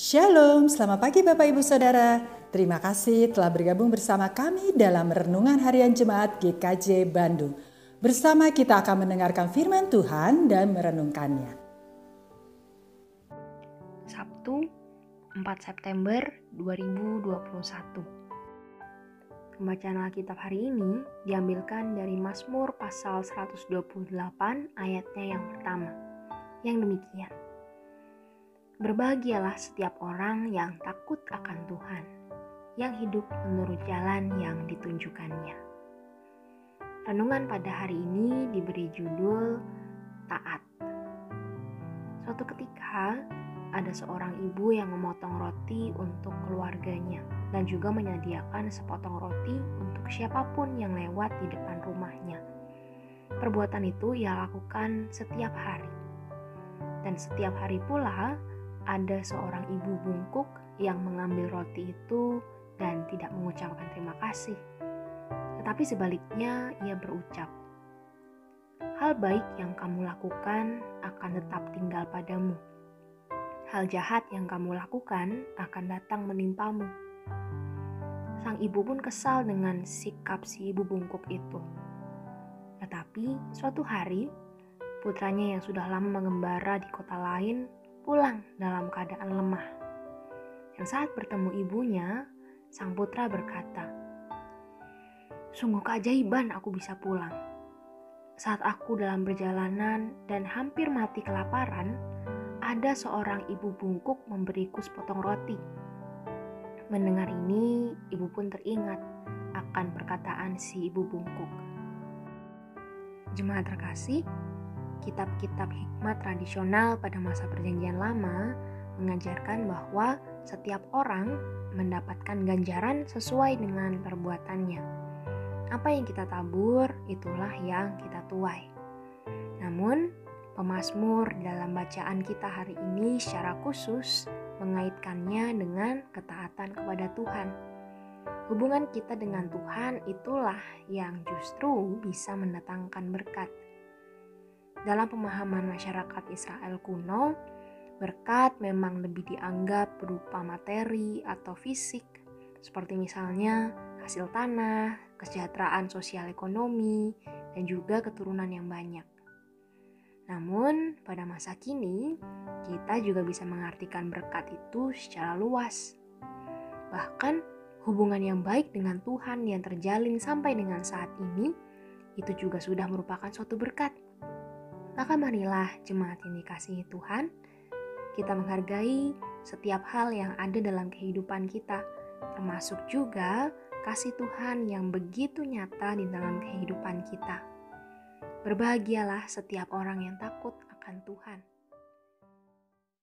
Shalom, selamat pagi Bapak Ibu Saudara. Terima kasih telah bergabung bersama kami dalam Renungan Harian Jemaat GKJ Bandung. Bersama kita akan mendengarkan firman Tuhan dan merenungkannya. Sabtu 4 September 2021 Pembacaan Alkitab hari ini diambilkan dari Mazmur pasal 128 ayatnya yang pertama, yang demikian. Berbahagialah setiap orang yang takut akan Tuhan, yang hidup menurut jalan yang ditunjukkannya. Renungan pada hari ini diberi judul Taat. Suatu ketika, ada seorang ibu yang memotong roti untuk keluarganya dan juga menyediakan sepotong roti untuk siapa pun yang lewat di depan rumahnya. Perbuatan itu ia lakukan setiap hari. Dan setiap hari pula ada seorang ibu bungkuk yang mengambil roti itu dan tidak mengucapkan terima kasih. Tetapi sebaliknya ia berucap, Hal baik yang kamu lakukan akan tetap tinggal padamu. Hal jahat yang kamu lakukan akan datang menimpamu. Sang ibu pun kesal dengan sikap si ibu bungkuk itu. Tetapi suatu hari, putranya yang sudah lama mengembara di kota lain pulang dalam keadaan lemah. Dan saat bertemu ibunya, sang putra berkata, Sungguh keajaiban aku bisa pulang. Saat aku dalam perjalanan dan hampir mati kelaparan, ada seorang ibu bungkuk memberiku sepotong roti. Mendengar ini, ibu pun teringat akan perkataan si ibu bungkuk. Jemaat terkasih, kitab-kitab hikmat tradisional pada masa Perjanjian Lama mengajarkan bahwa setiap orang mendapatkan ganjaran sesuai dengan perbuatannya. Apa yang kita tabur, itulah yang kita tuai. Namun, pemazmur dalam bacaan kita hari ini secara khusus mengaitkannya dengan ketaatan kepada Tuhan. Hubungan kita dengan Tuhan itulah yang justru bisa mendatangkan berkat. Dalam pemahaman masyarakat Israel kuno, berkat memang lebih dianggap berupa materi atau fisik, seperti misalnya hasil tanah, kesejahteraan sosial ekonomi, dan juga keturunan yang banyak. Namun, pada masa kini, kita juga bisa mengartikan berkat itu secara luas. Bahkan, hubungan yang baik dengan Tuhan yang terjalin sampai dengan saat ini, itu juga sudah merupakan suatu berkat. Maka marilah jemaat yang dikasihi Tuhan, kita menghargai setiap hal yang ada dalam kehidupan kita, termasuk juga kasih Tuhan yang begitu nyata di dalam kehidupan kita. Berbahagialah setiap orang yang takut akan Tuhan.